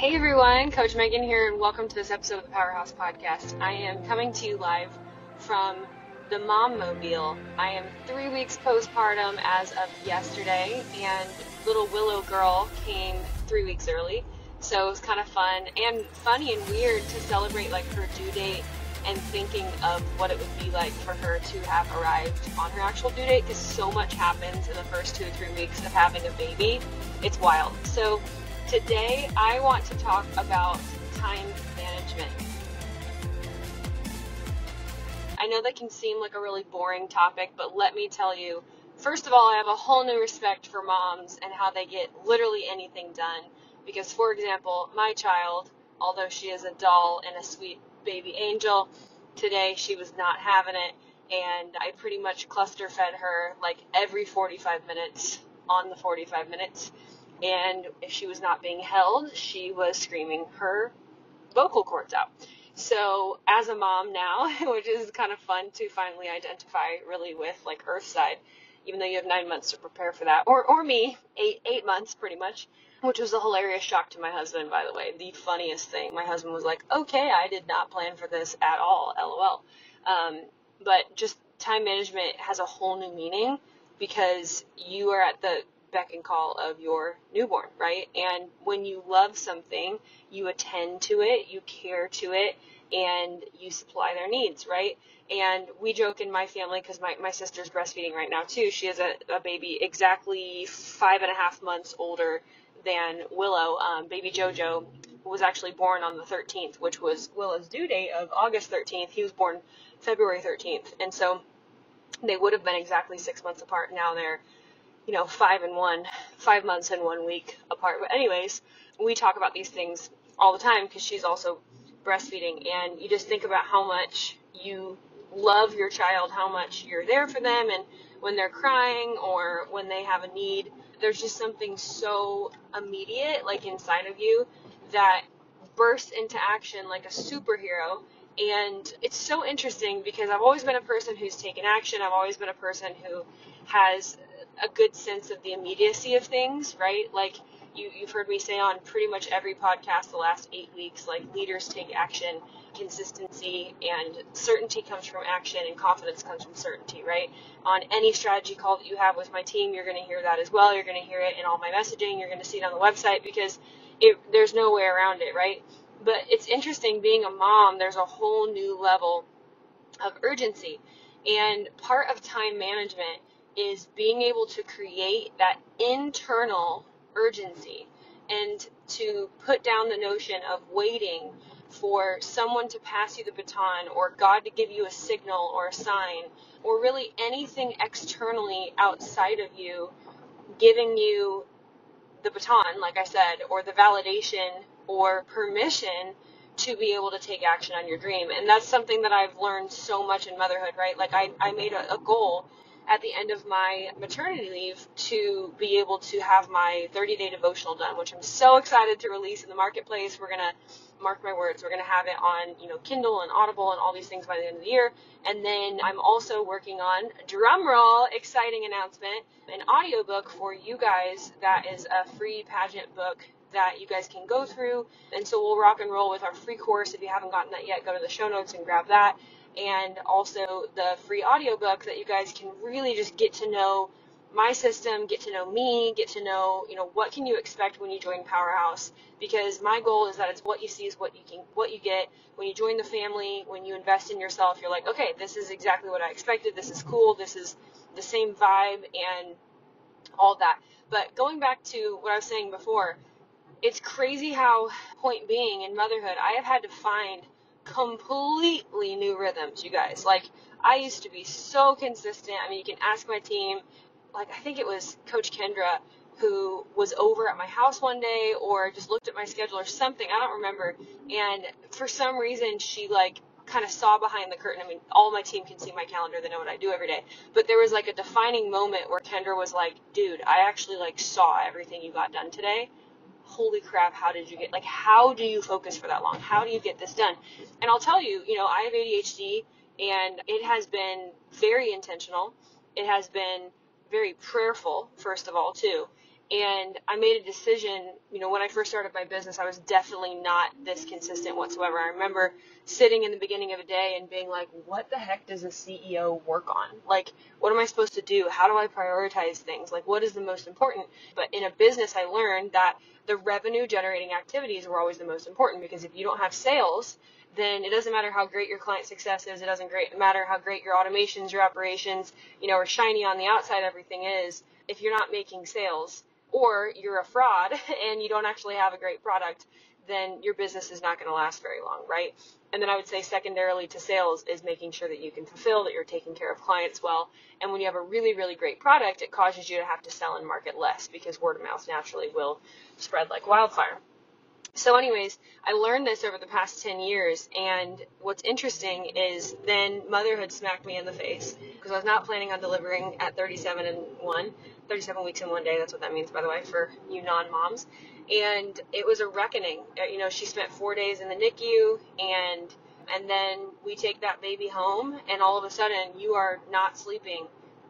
Hey everyone, Coach Megan here, and welcome to this episode of the Powerhouse Podcast. I am coming to you live from the Mom Mobile. I am three weeks postpartum as of yesterday, and little Willow girl came three weeks early. So it was kind of fun and funny and weird to celebrate like her due date and thinking of what it would be like for her to have arrived on her actual due date because so much happens in the first two or three weeks of having a baby. It's wild. So Today, I want to talk about time management. I know that can seem like a really boring topic, but let me tell you first of all, I have a whole new respect for moms and how they get literally anything done. Because, for example, my child, although she is a doll and a sweet baby angel, today she was not having it, and I pretty much cluster fed her like every 45 minutes on the 45 minutes and if she was not being held, she was screaming her vocal cords out. So, as a mom now, which is kind of fun to finally identify really with like Earthside, even though you have nine months to prepare for that, or or me, eight eight months pretty much, which was a hilarious shock to my husband, by the way. The funniest thing, my husband was like, "Okay, I did not plan for this at all, lol." Um, but just time management has a whole new meaning because you are at the beck and call of your newborn, right? And when you love something, you attend to it, you care to it, and you supply their needs, right? And we joke in my family because my, my sister's breastfeeding right now too. She has a, a baby exactly five and a half months older than Willow. Um, baby Jojo was actually born on the 13th, which was Willow's due date of August 13th. He was born February 13th. And so they would have been exactly six months apart. Now they're you know, five and one, five months and one week apart. But anyways, we talk about these things all the time because she's also breastfeeding, and you just think about how much you love your child, how much you're there for them, and when they're crying or when they have a need, there's just something so immediate, like inside of you, that bursts into action like a superhero. And it's so interesting because I've always been a person who's taken action. I've always been a person who has a good sense of the immediacy of things, right? Like you, you've heard me say on pretty much every podcast the last eight weeks, like leaders take action, consistency and certainty comes from action and confidence comes from certainty, right? On any strategy call that you have with my team, you're going to hear that as well. You're going to hear it in all my messaging. You're going to see it on the website because it, there's no way around it, right? But it's interesting being a mom, there's a whole new level of urgency. And part of time management is being able to create that internal urgency and to put down the notion of waiting for someone to pass you the baton or God to give you a signal or a sign or really anything externally outside of you giving you the baton, like I said, or the validation or permission to be able to take action on your dream. And that's something that I've learned so much in motherhood, right? Like I, I made a, a goal at the end of my maternity leave to be able to have my 30 day devotional done, which I'm so excited to release in the marketplace. We're going to mark my words, we're going to have it on, you know, Kindle and Audible and all these things by the end of the year. And then I'm also working on, drumroll, exciting announcement, an audiobook for you guys that is a free pageant book that you guys can go through. And so we'll rock and roll with our free course. If you haven't gotten that yet, go to the show notes and grab that and also the free audiobook that you guys can really just get to know my system, get to know me, get to know, you know, what can you expect when you join Powerhouse? Because my goal is that it's what you see is what you can, what you get when you join the family, when you invest in yourself. You're like, okay, this is exactly what I expected. This is cool. This is the same vibe and all that. But going back to what I was saying before, it's crazy how, point being, in motherhood, I have had to find completely new rhythms, you guys. Like, I used to be so consistent. I mean, you can ask my team. Like, I think it was Coach Kendra who was over at my house one day or just looked at my schedule or something. I don't remember. And for some reason, she, like, kind of saw behind the curtain. I mean, all my team can see my calendar. They know what I do every day. But there was, like, a defining moment where Kendra was like, dude, I actually, like, saw everything you got done today holy crap, how did you get, like, how do you focus for that long? How do you get this done? And I'll tell you, you know, I have ADHD and it has been very intentional. It has been very prayerful, first of all, too. And I made a decision, you know, when I first started my business, I was definitely not this consistent whatsoever. I remember sitting in the beginning of a day and being like, what the heck does a CEO work on? Like, what am I supposed to do? How do I prioritize things? Like, what is the most important? But in a business, I learned that the revenue generating activities were always the most important because if you don't have sales, then it doesn't matter how great your client success is. It doesn't great, matter how great your automations, your operations, you know, are shiny on the outside everything is. If you're not making sales, or you're a fraud and you don't actually have a great product, then your business is not going to last very long, right? And then I would say secondarily to sales is making sure that you can fulfill, that you're taking care of clients well. And when you have a really, really great product, it causes you to have to sell and market less because word of mouth naturally will spread like wildfire. So, anyways, I learned this over the past 10 years, and what's interesting is then motherhood smacked me in the face because I was not planning on delivering at 37 and 1, 37 weeks in one day. That's what that means, by the way, for you non moms. And it was a reckoning. Uh, you know, she spent four days in the NICU, and and then we take that baby home, and all of a sudden you are not sleeping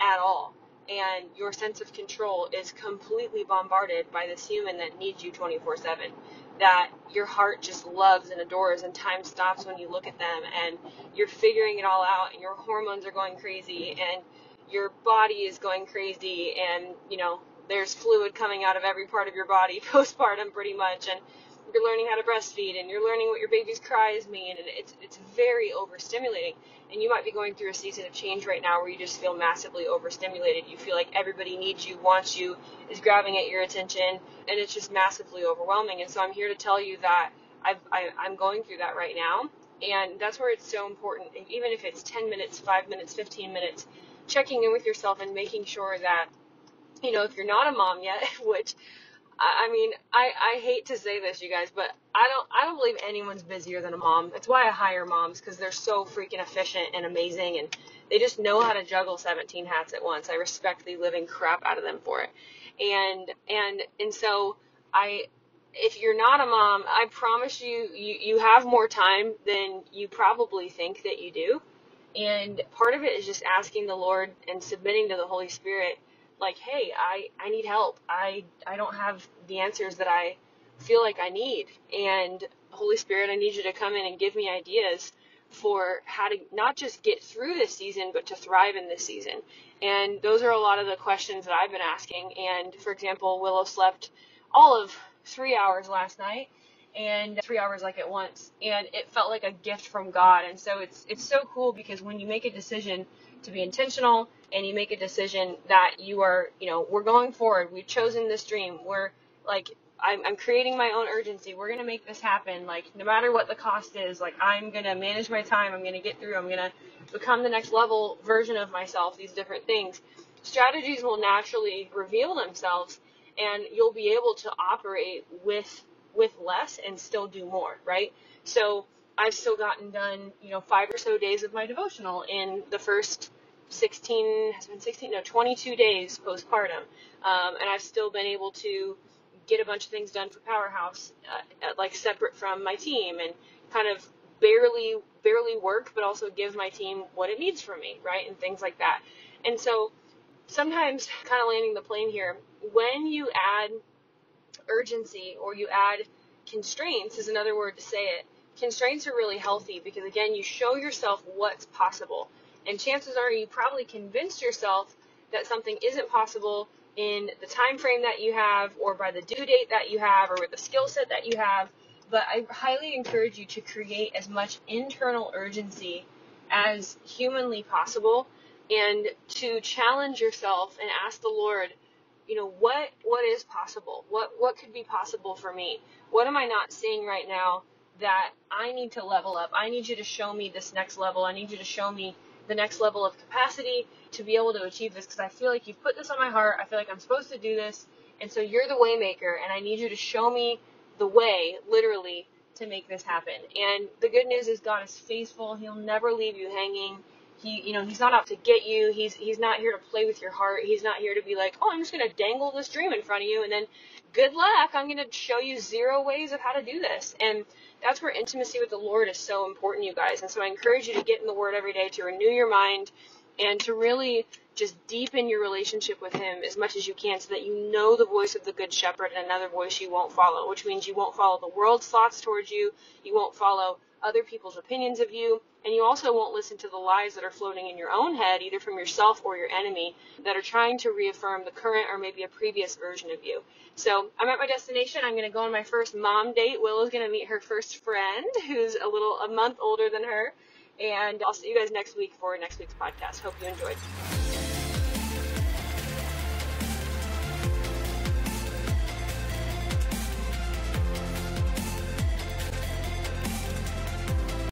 at all and your sense of control is completely bombarded by this human that needs you 24 7 that your heart just loves and adores and time stops when you look at them and you're figuring it all out and your hormones are going crazy and your body is going crazy and you know there's fluid coming out of every part of your body postpartum pretty much and you're learning how to breastfeed and you're learning what your baby's cries mean and it's it's very overstimulating. And you might be going through a season of change right now where you just feel massively overstimulated. You feel like everybody needs you wants you is grabbing at your attention and it's just massively overwhelming. And so i'm here to tell you that I've, I, i'm going through that right now. And that's where it's so important even if it's 10 minutes 5 minutes 15 minutes checking in with yourself and making sure that you know if you're not a mom yet which I, mean, I, I hate to say this, you guys, but I don't I don't believe anyone's busier than a mom. That's why I hire moms because they're so freaking efficient and amazing, and they just know how to juggle 17 hats at once. I respect the living crap out of them for it, and and and so I if you're not a mom, I promise you, you, you have more time than you probably think that you do. And part of it is just asking the Lord and submitting to the Holy Spirit like, hey, I, I need help. I, I don't have the answers that I feel like I need. And Holy Spirit, I need you to come in and give me ideas for how to not just get through this season, but to thrive in this season. And those are a lot of the questions that I've been asking. And for example, Willow slept all of three hours last night and three hours like at once. And it felt like a gift from God. And so it's, it's so cool because when you make a decision to be intentional and you make a decision that you are, you know, we're going forward. We've chosen this dream. We're like, I'm, I'm creating my own urgency. We're going to make this happen. Like, no matter what the cost is, like, I'm going to manage my time. I'm going to get through. I'm going to become the next level version of myself, these different things. Strategies will naturally reveal themselves and you'll be able to operate with, with less and still do more, right? So, I've still gotten done, you know, five or so days of my devotional in the first 16 has been 16 no 22 days postpartum, um, and I've still been able to get a bunch of things done for Powerhouse, uh, like separate from my team, and kind of barely barely work, but also give my team what it needs from me, right, and things like that. And so sometimes, kind of landing the plane here, when you add urgency or you add constraints is another word to say it constraints are really healthy because again you show yourself what's possible. And chances are you probably convinced yourself that something isn't possible in the time frame that you have or by the due date that you have or with the skill set that you have. But i highly encourage you to create as much internal urgency as humanly possible and to challenge yourself and ask the lord you know what what is possible? What what could be possible for me? What am i not seeing right now that I need to level up. I need you to show me this next level. I need you to show me the next level of capacity to be able to achieve this because I feel like you've put this on my heart. I feel like I'm supposed to do this. And so you're the waymaker and I need you to show me the way, literally, to make this happen. And the good news is God is faithful. He'll never leave you hanging. He, you know, he's not out to get you. He's he's not here to play with your heart. He's not here to be like, "Oh, I'm just going to dangle this dream in front of you and then good luck. I'm going to show you zero ways of how to do this." And that's where intimacy with the Lord is so important, you guys. And so I encourage you to get in the Word every day to renew your mind and to really just deepen your relationship with him as much as you can so that you know the voice of the good shepherd and another voice you won't follow, which means you won't follow the world's thoughts towards you, you won't follow other people's opinions of you, and you also won't listen to the lies that are floating in your own head, either from yourself or your enemy, that are trying to reaffirm the current or maybe a previous version of you. So I'm at my destination. I'm going to go on my first mom date. Willow's going to meet her first friend, who's a little a month older than her. And I'll see you guys next week for next week's podcast. Hope you enjoyed.